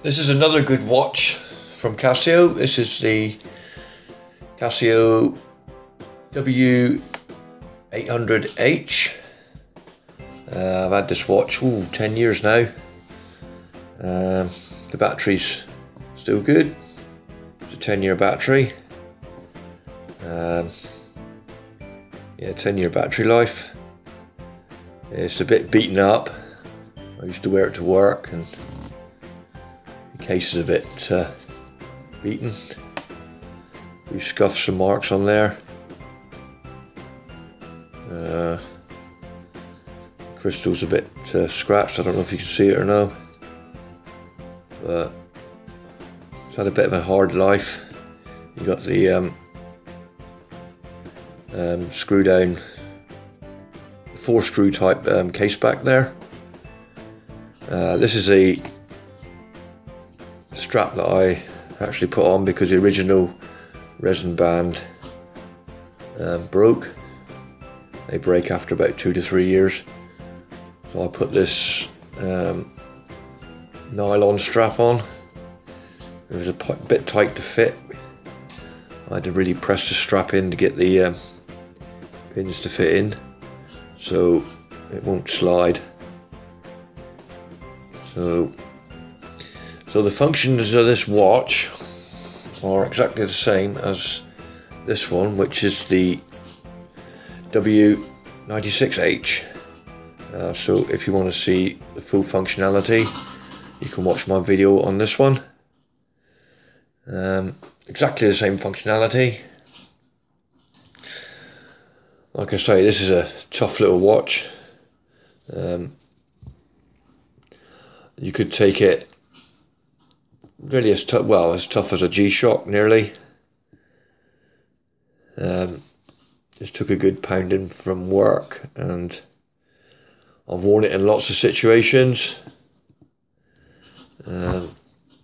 This is another good watch from Casio. This is the Casio W800H. Uh, I've had this watch ooh, 10 years now. Um, the battery's still good. It's a 10 year battery. Um, yeah, 10 year battery life. It's a bit beaten up. I used to wear it to work and case is a bit uh, beaten. Few scuffs and marks on there. Uh, crystal's a bit uh, scratched. I don't know if you can see it or no. But it's had a bit of a hard life. You got the um, um, screw down, four screw type um, case back there. Uh, this is a strap that I actually put on because the original resin band um, broke. They break after about two to three years. So I put this um, nylon strap on. It was a bit tight to fit. I had to really press the strap in to get the um, pins to fit in so it won't slide. So, so the functions of this watch are exactly the same as this one, which is the W96H. Uh, so if you want to see the full functionality, you can watch my video on this one. Um, exactly the same functionality. Like I say, this is a tough little watch. Um, you could take it really as tough, well, as tough as a G-Shock nearly. Um, just took a good pounding from work and I've worn it in lots of situations. Um,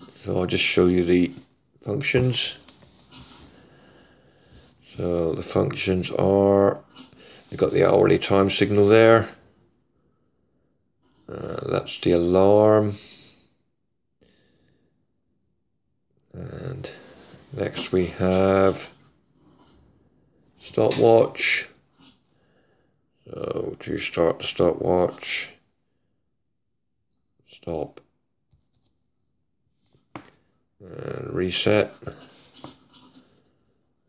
so I'll just show you the functions. So the functions are, you've got the hourly time signal there. Uh, that's the alarm. Next we have stopwatch. So to start the stopwatch, stop and reset.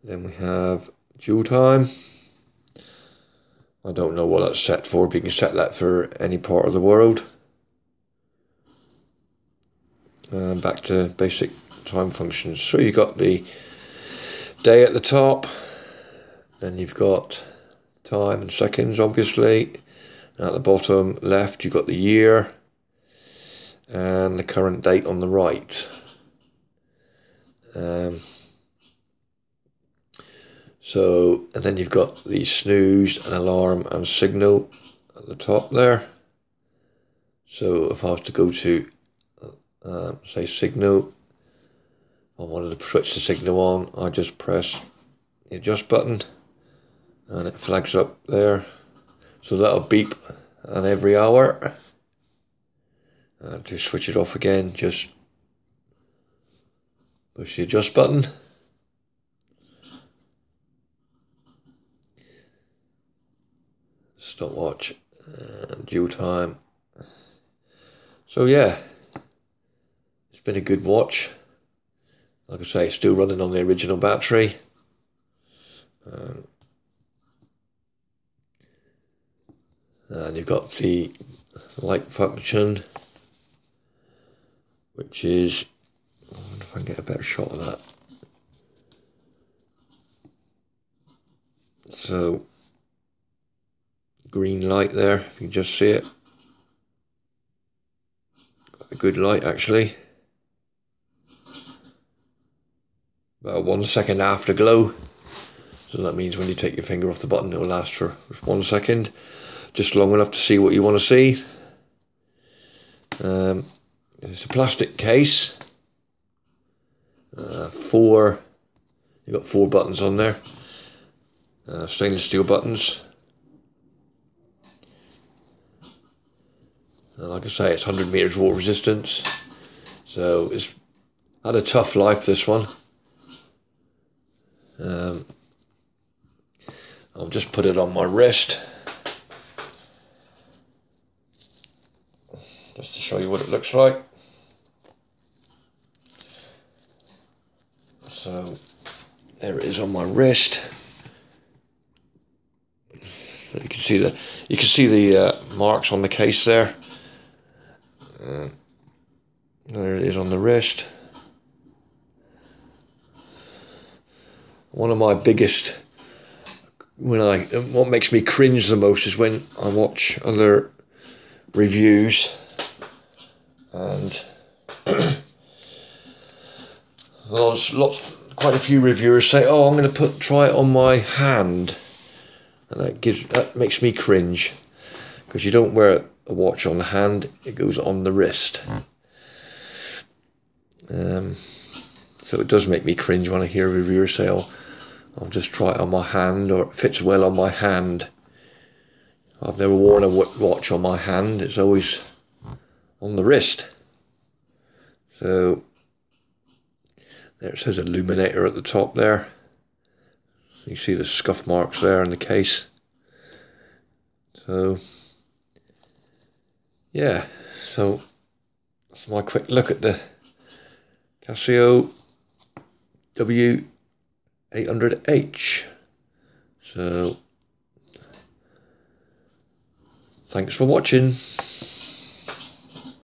Then we have dual time. I don't know what that's set for, but you can set that for any part of the world. And back to basic time functions. So you've got the day at the top, then you've got time and seconds, obviously. At the bottom left, you've got the year and the current date on the right. Um, so, and then you've got the snooze and alarm and signal at the top there. So if I was to go to, uh, say signal, I wanted to switch the signal on, I just press the adjust button and it flags up there. So that'll beep on every hour. And to switch it off again, just push the adjust button. stopwatch and dual time. So yeah, it's been a good watch. Like I say, still running on the original battery. Um, and you've got the light function, which is, I wonder if I can get a better shot of that. So green light there, you can just see it. A good light actually. About one second afterglow. So that means when you take your finger off the button, it'll last for one second. Just long enough to see what you want to see. Um, it's a plastic case. Uh, four, you got four buttons on there. Uh, stainless steel buttons. And like I say, it's 100 meters water resistance. So it's had a tough life, this one. Um, I'll just put it on my wrist. Just to show you what it looks like. So there it is on my wrist. So you can see the you can see the uh, marks on the case there. Uh, there it is on the wrist. One of my biggest when I what makes me cringe the most is when I watch other reviews and lots, lots, quite a few reviewers say, "Oh, I'm going to put try it on my hand," and that gives that makes me cringe because you don't wear a watch on the hand; it goes on the wrist. Um, so it does make me cringe when I hear reviewers say, "Oh, I'll just try it on my hand," or "It fits well on my hand." I've never worn a watch on my hand; it's always on the wrist. So there it says illuminator at the top there. You see the scuff marks there in the case. So yeah, so that's my quick look at the Casio W800H. So thanks for watching.